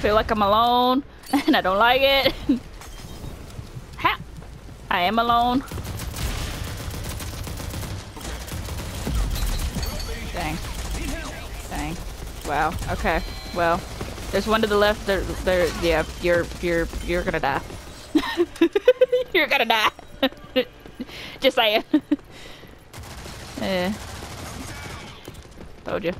feel like I'm alone, and I don't like it. ha! I am alone. Dang. Dang. Wow. Okay. Well, there's one to the left. There, there. Yeah. You're, you're, you're gonna die. you're gonna die. Just saying. eh. Told you.